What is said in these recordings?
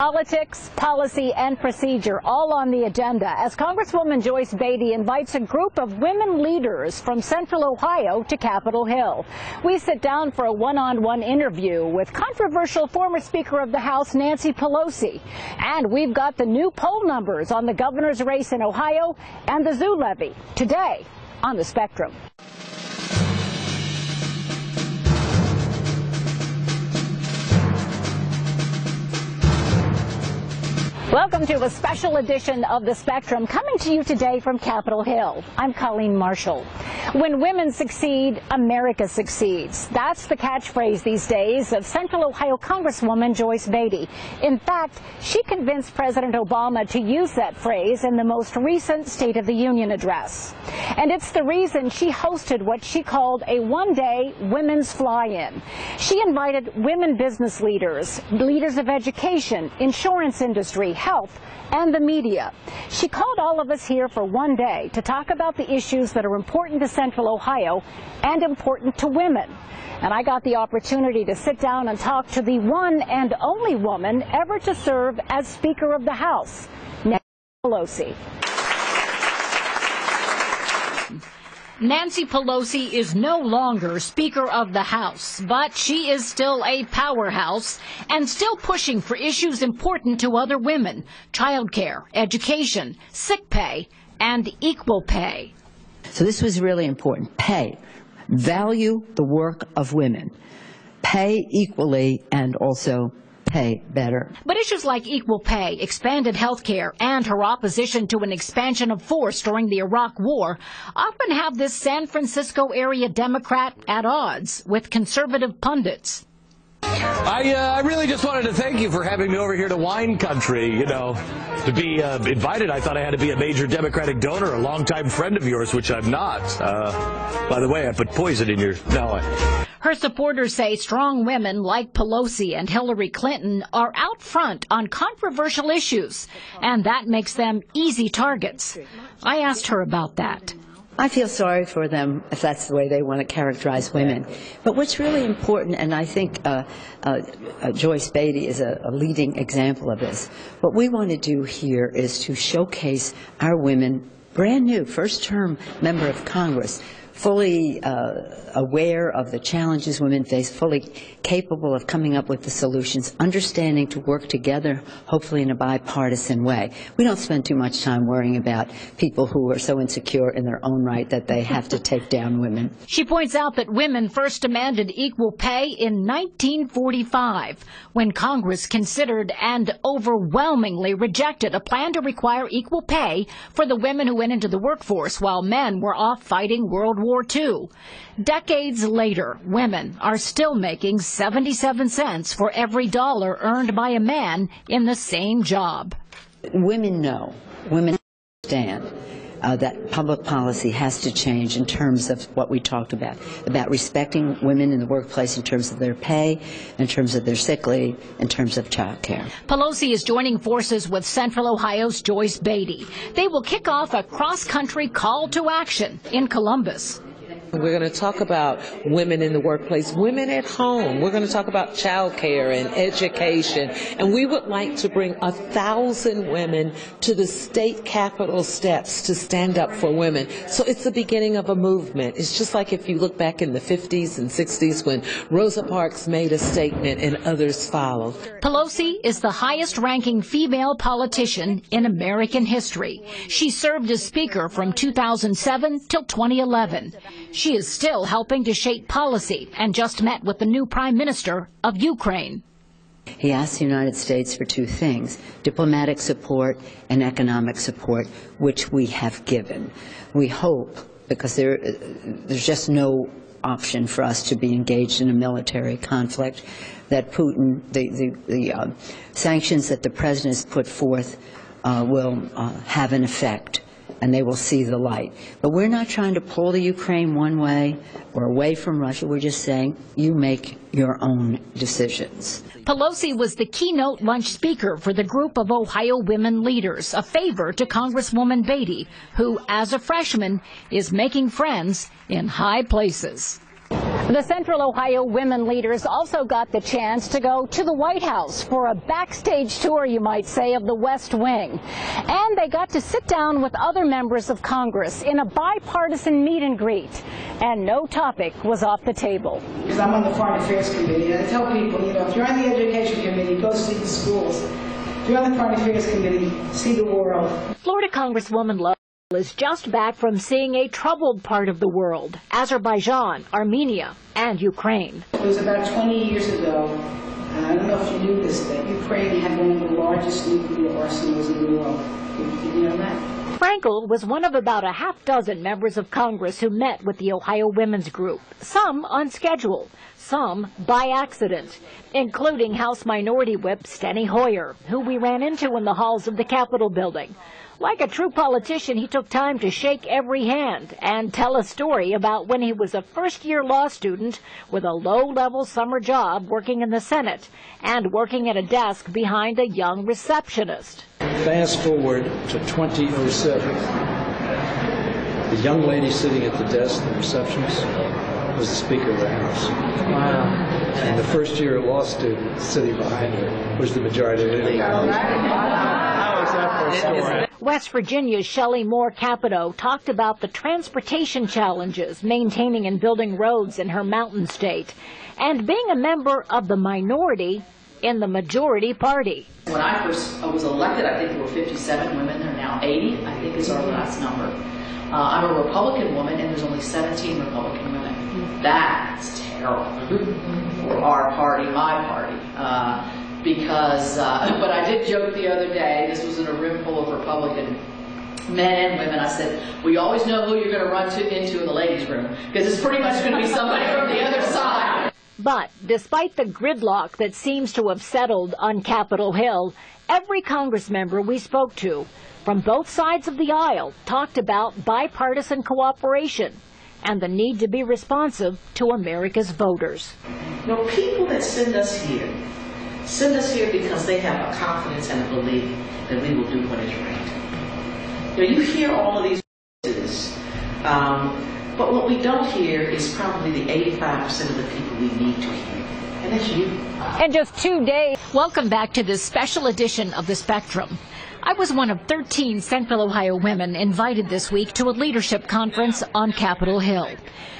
Politics, policy, and procedure all on the agenda as Congresswoman Joyce Beatty invites a group of women leaders from Central Ohio to Capitol Hill. We sit down for a one-on-one interview with controversial former Speaker of the House Nancy Pelosi. And we've got the new poll numbers on the governor's race in Ohio and the zoo levy today on the Spectrum. Welcome to a special edition of The Spectrum coming to you today from Capitol Hill. I'm Colleen Marshall. When women succeed, America succeeds. That's the catchphrase these days of Central Ohio Congresswoman Joyce Beatty. In fact, she convinced President Obama to use that phrase in the most recent State of the Union address. And it's the reason she hosted what she called a one-day women's fly-in. She invited women business leaders, leaders of education, insurance industry, health, and the media. She called all of us here for one day to talk about the issues that are important to Central Ohio and important to women. And I got the opportunity to sit down and talk to the one and only woman ever to serve as Speaker of the House, Nancy Pelosi. Nancy Pelosi is no longer Speaker of the House, but she is still a powerhouse and still pushing for issues important to other women child care, education, sick pay, and equal pay. So this was really important. Pay. Value the work of women. Pay equally and also pay better. But issues like equal pay, expanded health care, and her opposition to an expansion of force during the Iraq War often have this San Francisco area Democrat at odds with conservative pundits. I, uh, I really just wanted to thank you for having me over here to wine country. You know, to be uh, invited, I thought I had to be a major Democratic donor, a longtime friend of yours, which I'm not. Uh, by the way, I put poison in your. No, I. Her supporters say strong women like Pelosi and Hillary Clinton are out front on controversial issues, and that makes them easy targets. I asked her about that. I feel sorry for them if that's the way they want to characterize women. But what's really important, and I think uh, uh, uh, Joyce Beatty is a, a, leading example of this, what we want to do here is to showcase our women, brand new, first term member of Congress, fully uh, aware of the challenges women face, fully capable of coming up with the solutions, understanding to work together, hopefully in a bipartisan way. We don't spend too much time worrying about people who are so insecure in their own right that they have to take down women. She points out that women first demanded equal pay in 1945 when Congress considered and overwhelmingly rejected a plan to require equal pay for the women who went into the workforce while men were off fighting World War II. Decades later, women are still making 77 cents for every dollar earned by a man in the same job. Women know, women understand uh, that public policy has to change in terms of what we talked about, about respecting women in the workplace in terms of their pay, in terms of their sick leave, in terms of child care. Pelosi is joining forces with Central Ohio's Joyce Beatty. They will kick off a cross-country call to action in Columbus. We're going to talk about women in the workplace, women at home. We're going to talk about child care and education. And we would like to bring a thousand women to the state capitol steps to stand up for women. So it's the beginning of a movement. It's just like if you look back in the 50s and 60s when Rosa Parks made a statement and others followed. Pelosi is the highest ranking female politician in American history. She served as Speaker from 2007 till 2011. She is still helping to shape policy and just met with the new Prime Minister of Ukraine. He asked the United States for two things, diplomatic support and economic support, which we have given. We hope, because there, there's just no option for us to be engaged in a military conflict, that Putin, the, the, the uh, sanctions that the President has put forth uh, will uh, have an effect and they will see the light. But we're not trying to pull the Ukraine one way or away from Russia. We're just saying you make your own decisions. Pelosi was the keynote lunch speaker for the group of Ohio women leaders, a favor to Congresswoman Beatty, who, as a freshman, is making friends in high places. The Central Ohio women leaders also got the chance to go to the White House for a backstage tour, you might say, of the West Wing. And they got to sit down with other members of Congress in a bipartisan meet and greet. And no topic was off the table. Because I'm on the Foreign Affairs Committee, and I tell people, you know, if you're on the Education Committee, go see the schools. If you're on the Foreign Affairs Committee, see the world. Florida Congresswoman Love is just back from seeing a troubled part of the world, Azerbaijan, Armenia, and Ukraine. It was about 20 years ago, and I don't know if you knew this, that Ukraine had one of the largest nuclear arsenals in the world. Did you know that? Frankel was one of about a half dozen members of Congress who met with the Ohio Women's Group, some on schedule, some by accident, including House Minority Whip Steny Hoyer, who we ran into in the halls of the Capitol building. Like a true politician, he took time to shake every hand and tell a story about when he was a first-year law student with a low-level summer job working in the Senate and working at a desk behind a young receptionist. Fast forward to 2007. The young lady sitting at the desk, the receptionist, was the Speaker of the House. Wow. And the first year law student sitting behind her was the Majority Leader. West Virginia's Shelley Moore Capito talked about the transportation challenges maintaining and building roads in her mountain state and being a member of the minority in the majority party. When I first was elected, I think there were 57 women. There are now 80, I think is our last number. Uh, I'm a Republican woman, and there's only 17 Republican women. That's terrible for our party, my party. Uh, because, uh, but I did joke the other day, this was in a room full of Republican men and women. I said, we always know who you're going to run to, into in the ladies' room because it's pretty much going to be somebody from the other side. But despite the gridlock that seems to have settled on Capitol Hill, every Congress member we spoke to from both sides of the aisle talked about bipartisan cooperation and the need to be responsive to America's voters. You know, people that send us here send us here because they have a confidence and a belief that we will do what is right. You know, you hear all of these voices, um, but what we don't hear is probably the 85% of the people we need to hear. And that's you. In just two days. Welcome back to this special edition of The Spectrum. I was one of 13 Central Ohio women invited this week to a leadership conference on Capitol Hill.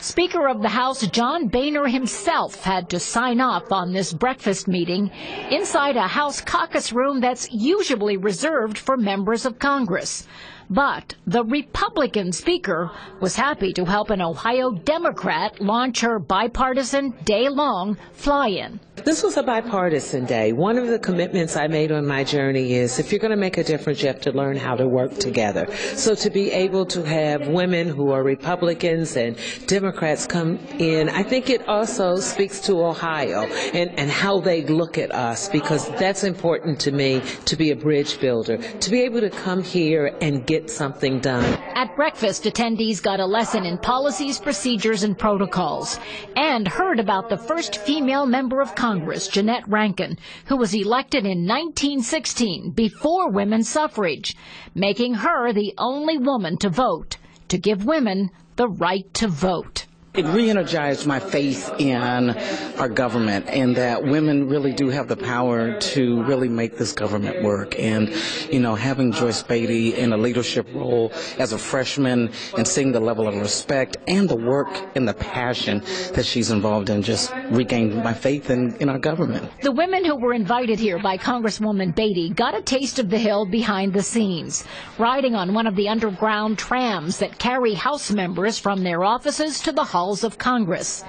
Speaker of the House John Boehner himself had to sign off on this breakfast meeting inside a House caucus room that's usually reserved for members of Congress. But the Republican Speaker was happy to help an Ohio Democrat launch her bipartisan day-long fly-in. This was a bipartisan day. One of the commitments I made on my journey is if you're going to make a difference, you have to learn how to work together. So to be able to have women who are Republicans and Democrats come in, I think it also speaks to Ohio and, and how they look at us because that's important to me to be a bridge builder, to be able to come here and get something done. At breakfast, attendees got a lesson in policies, procedures, and protocols and heard about the first female member of Congress Jeannette Rankin, who was elected in 1916 before women's suffrage, making her the only woman to vote to give women the right to vote. It re-energized my faith in our government and that women really do have the power to really make this government work. And, you know, having Joyce Beatty in a leadership role as a freshman and seeing the level of respect and the work and the passion that she's involved in just regained my faith in, in our government. The women who were invited here by Congresswoman Beatty got a taste of the Hill behind the scenes, riding on one of the underground trams that carry House members from their offices to the hall halls of Congress.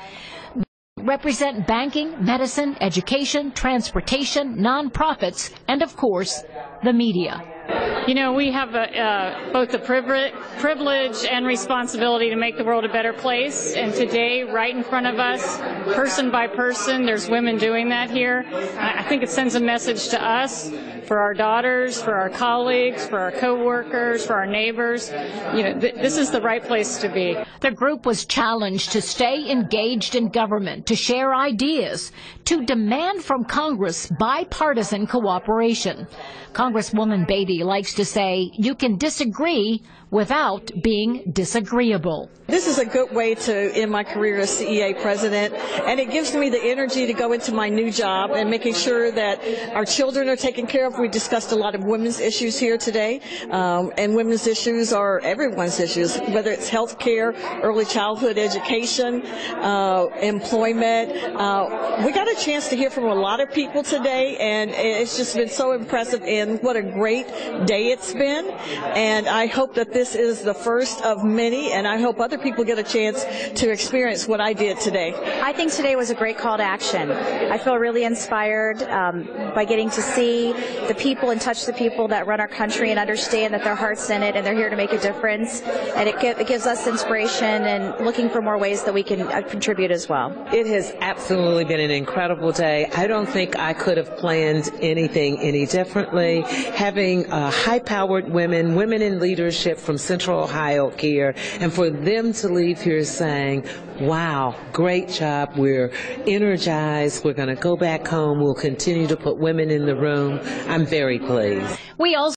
Represent banking, medicine, education, transportation, nonprofits, and of course, the media. You know, we have a, uh, both the privilege and responsibility to make the world a better place. And today, right in front of us, person by person, there's women doing that here. I think it sends a message to us, for our daughters, for our colleagues, for our coworkers, for our neighbors. You know, th- this is the right place to be. The group was challenged to stay engaged in government, to share ideas, to demand from Congress bipartisan cooperation. Congresswoman Beatty likes to say you can disagree without being disagreeable. This is a good way to end my career as CEA president, and it gives me the energy to go into my new job and making sure that our children are taken care of. We discussed a lot of women's issues here today, um, and women's issues are everyone's issues, whether it's health care, early childhood education, uh, employment. Uh, we got a chance to hear from a lot of people today, and it's just been so impressive, and what a great day it's been. And I hope that this is the first of many, and I hope other people get a chance to experience what I did today. I think today was a great call to action. I feel really inspired um, by getting to see the people and touch the people that run our country and understand that their heart's in it and they're here to make a difference. And it, it gives us inspiration and looking for more ways that we can uh, contribute as well. It has absolutely been an incredible day. I don't think I could have planned anything any differently. Having uh, high-powered women, women in leadership from Central Ohio here, and for them to leave here saying, wow, great job. We're energized. We're going to go back home. We'll continue to put women in the room. I'm very pleased. We also